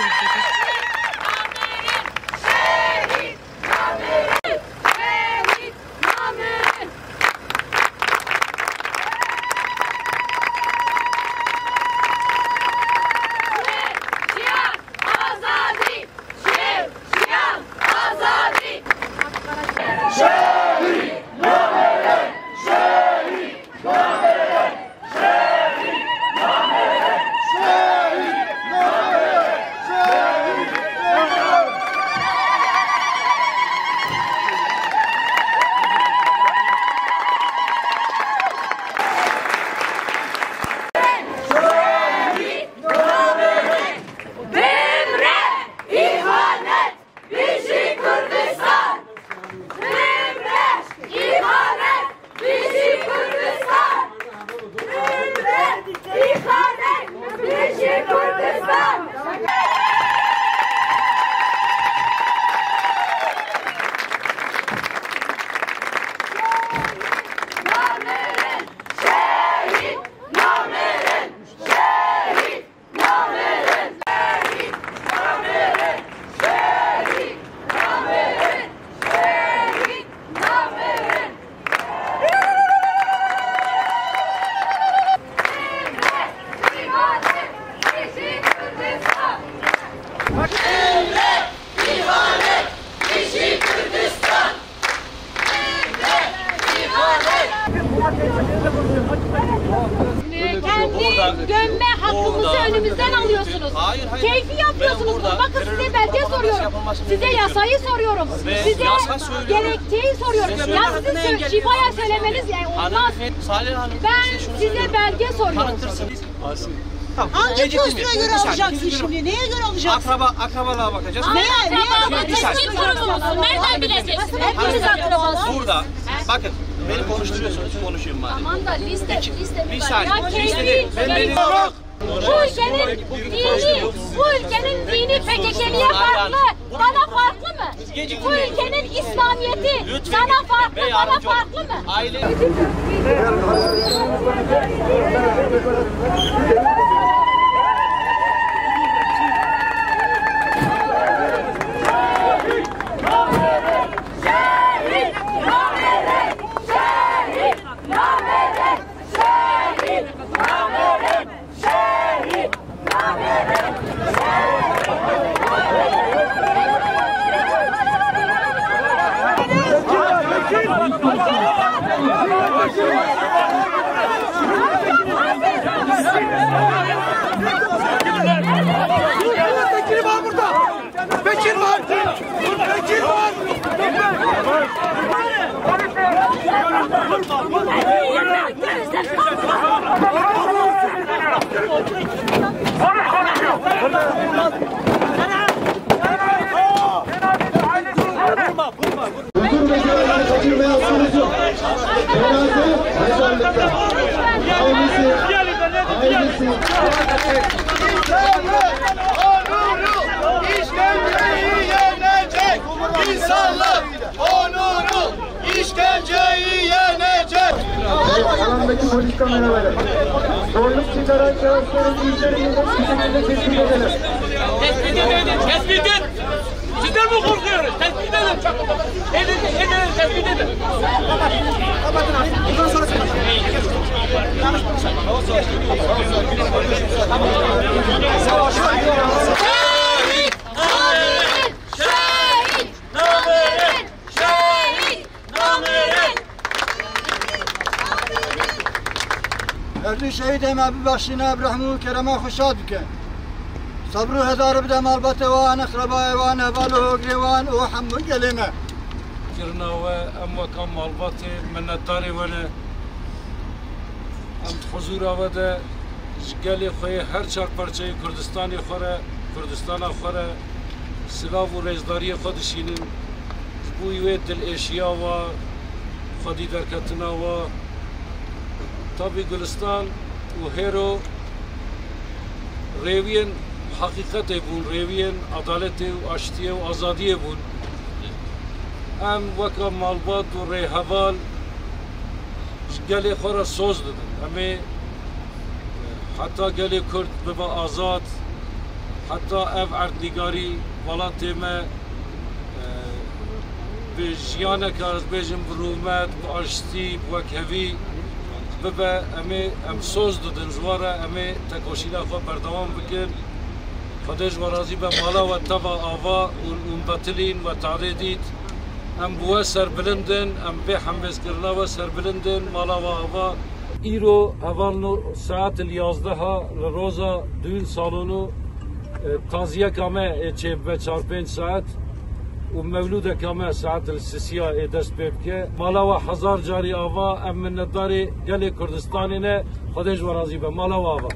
Thank you. Kendi gömme hakkımızı önümüzden alıyorsunuz. Hayır, hayır. Keyfi yapıyorsunuz. Burada Bakın size belge soruyorum. Size yasayı soruyorum. Size gerekçeyi soruyorum. Ya sizin şifaya söylemeniz yani olmaz. Hanımefendi, Salih Hanım. Ben size belge soruyorum. Tamam. Hangi postuna göre alacaksın şimdi? Neye göre alacaksın? Akraba, akrabalığa bakacağız. Neye? Neye. Kim sorumlusun? Nereden bileceksiniz? Hepiniz akrabasınız. Burada, bakın beni konuşturuyorsunuz, konuşayım madem. Aman da liste, liste Bir var. saniye. Ya keyfi, değil. Ben keyfi. Bu ülkenin dini, bu ülkenin dini PKK'liye farklı, bana farklı mı? Bu ülkenin İslamiyeti sana farklı, bana farklı mı? Aile... Cenaze mezarlıkta. Ailesi, ailesi. İnsanlık onuru işkenceyi yenecek. alandaki polis kameraları. Zorluk çıkaran şahısların yüzlerini net bir şekilde tespit edelim. Tespit edin. Tespit et. Sizden mi korkuyoruz? ئەلی شەید ئێمە ببەخشینە ئەبرەحمو و کەرەمە خوشاد بکەن. سەبر و هەدار بدەم و خرەبایوانە بەلە هۆگرێوان و حەموو گەلێمە. کرنەوە ئەم وەکەم مەڵبەتی منەتاری وەنە. ام حضور آورده جگل خوی هر چاک پرچه کردستان خوره کردستان خوره. سلاف و رزداری خودشینن بویوه دل ایشیا و خودی درکتنا و تابی گلستان و هیرو ریوین حقیقت بون ریوین عدالت و آشتی و آزادی بون. ام وکا مالبات و ریحوال گلی خود را سوز دادن. همه حتی گلی کرد به با آزاد حتی اف عقدگاری ولات ما به جیان که از بیجم برومت به آشتی و کوی ببه امی ام سوز دادن. جوارا امی تکوشیلا خود بردوام بکن خودش و به مالا و تبا آوا اون بطلین و تعدیدید ام بوا سر بلندن ام به حمبز کرنا و سر بلندن مالا و آوا ایرو اول نو ساعت الیازده ها لروزا دون سالونو تازیه کامه چه به چار پنج ساعت و مولود کامه ساعت السسیا دست ببکه مالا و هزار جاری آوا ام من نداری گل کردستانی نه خودش و راضی به مالا و آوا